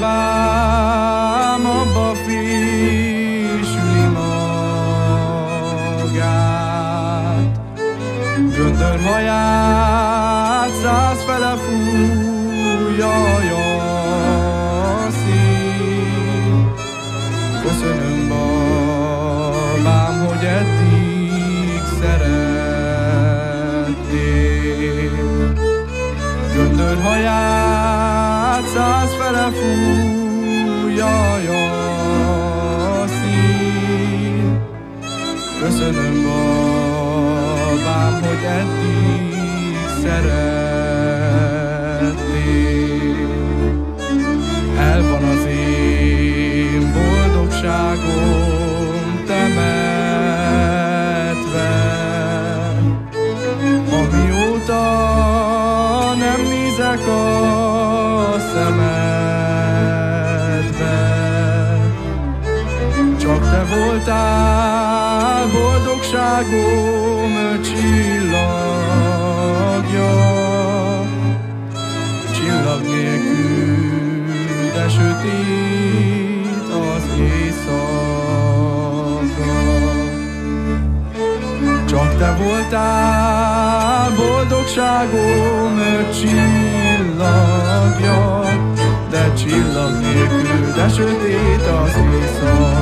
bye. Száz fele fújja a szín. Köszönöm babám, hogy eddig szerettél. El van az én boldogságom voltál boldogságom csillagja, csillag nélkül, de sötét az éjszaka. Csak te voltál boldogságom csillagja, de csillag nélkül, de sötét az éjszaka.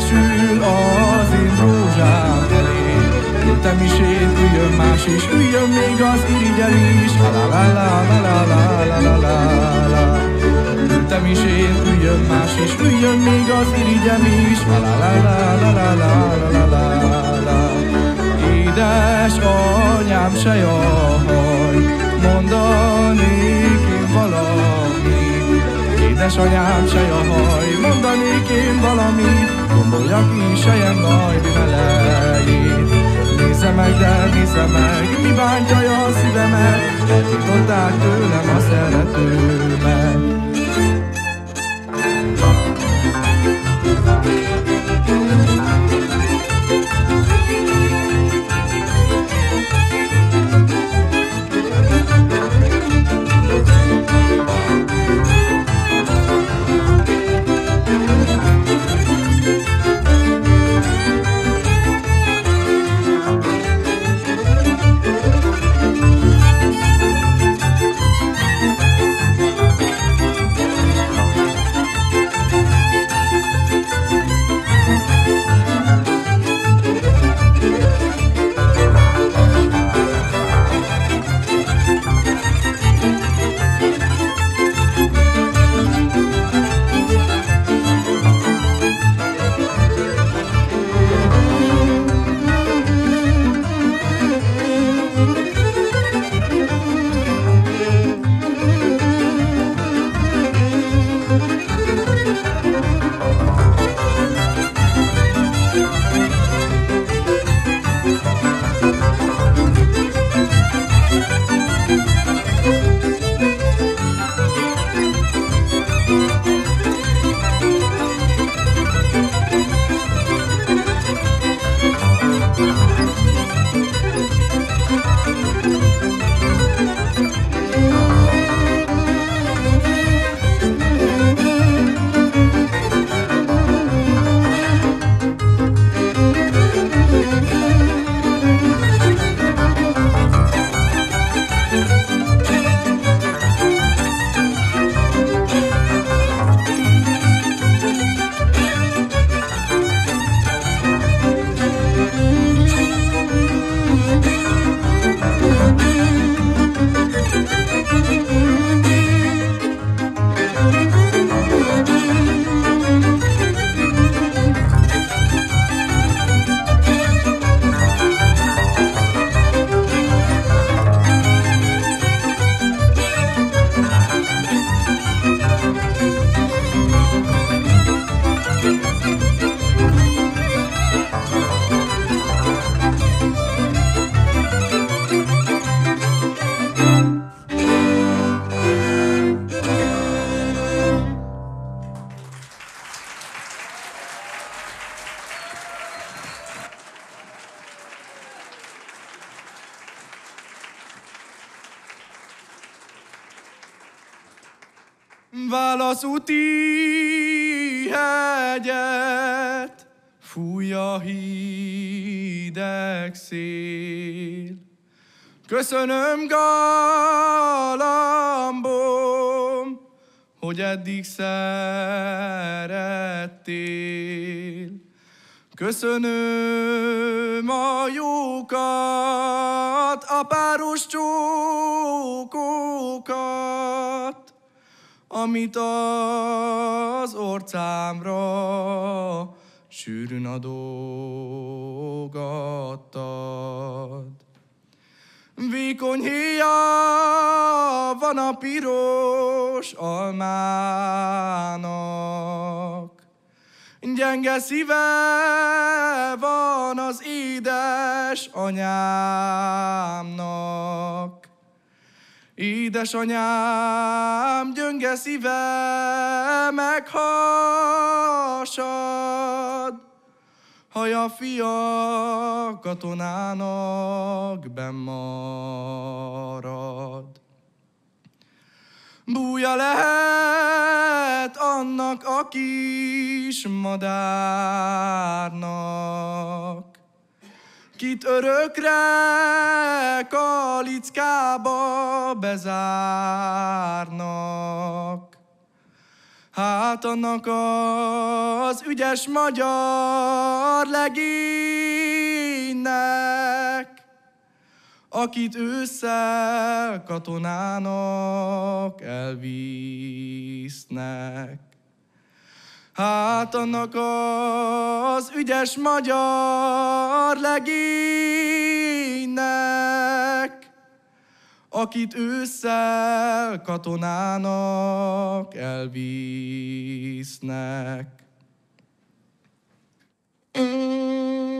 Ül az én rózsám elé. Ültem is én, üljön más is, üljön még az irigyel is. La la la la la la la la la la Ültem is én, üljön más is, üljön még az irigyem is. La la la la la la la la la la Édes anyám se jaj, mondanék én valamit. Édesanyám se jaj, mondanék én valamit, gondoljak is sejem nagy elejét. Nézze meg, de nézze meg, mi bántja a szívemet, eltiltották tőlem a szeretőmet. Válasz úti hegyet, fúj a hideg szél. Köszönöm galambom, hogy eddig szerettél. Köszönöm a jókat, a páros csókokat, amit az orcámra sűrűn adogattad. Vékony héja van a piros almának, Gyenge szíve van az édes anyámnak. Édesanyám, gyönge szíve meghasad, Haja fia katonának bemarad. Búja lehet annak a kis madárnak, Kit örökre kalickába bezárnak. Hát annak az ügyes magyar legénynek, akit ősszel katonának elvisznek. Hát annak az ügyes magyar legénynek, akit ősszel katonának elvisznek. Úgy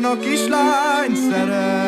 írnak kislány szeret.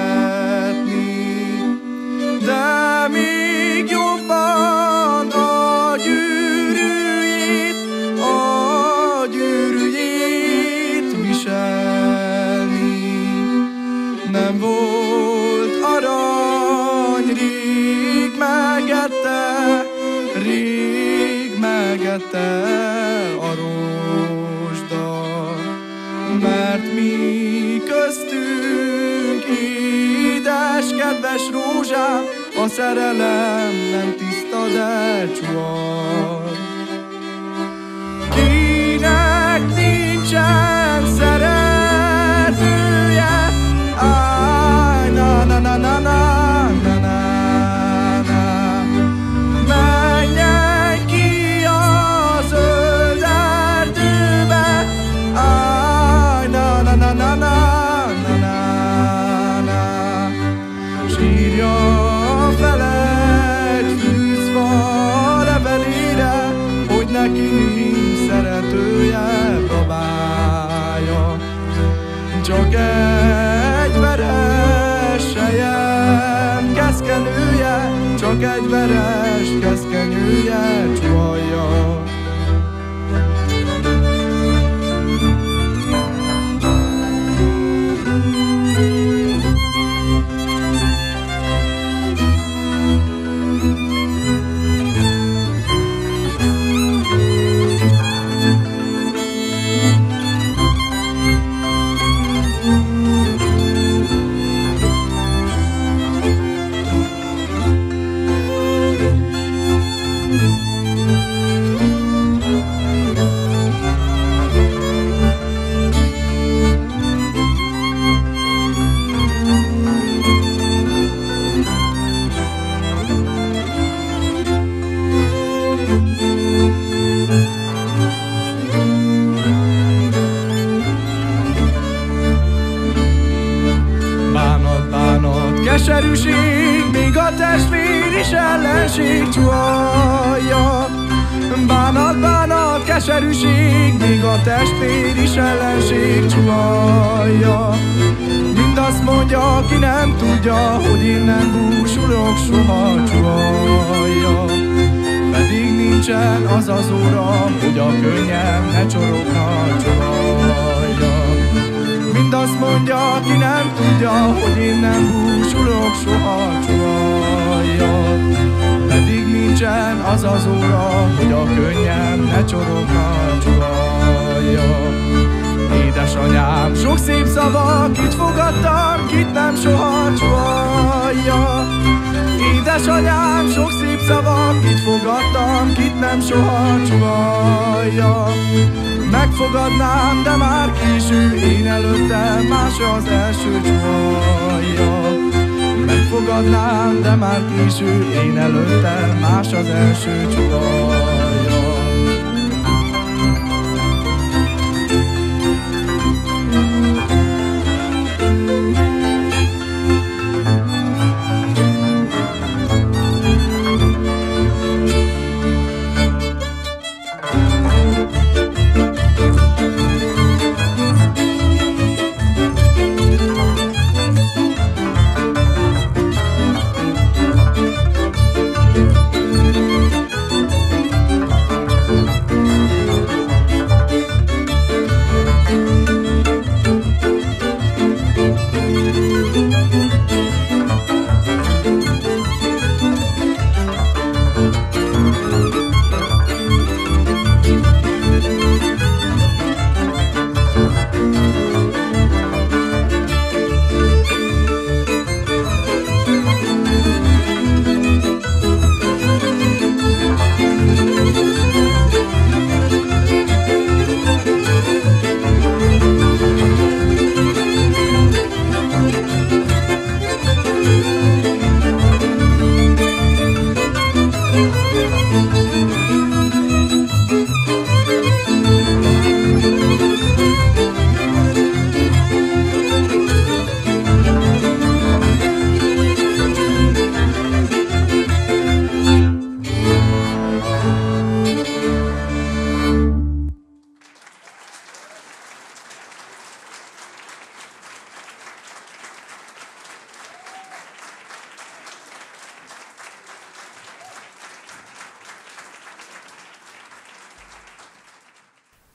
Édes, kedves rózsám, a szerelem nem tiszta, de csuar. Csak egy veres ellenség csuhalja. Bánat, bánat, keserűség, míg a testvér is ellenség csuhalja. Mind azt mondja, aki nem tudja, hogy én nem búsulok, soha csuhalja. Pedig nincsen az az óra, hogy a könnyem ne csorogna csuhalja. Mind azt mondja, aki nem tudja, hogy én nem búsulok soha csuhalja. Pedig nincsen az az óra, hogy a könnyem ne csorogna csuhalja. Édesanyám, sok szép szava, kit fogadtam, kit nem soha csuhalja. Édesanyám, sok szép szava, kit fogadtam, kit nem soha csuhalja. Megfogadnám, de már késő, én előttem más az első csuhalja. Megfogadnám, de már késő, én előttem más az első csuhalja.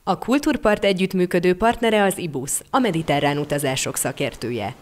A Kultúrpart együttműködő partnere az IBUS, a mediterrán utazások szakértője.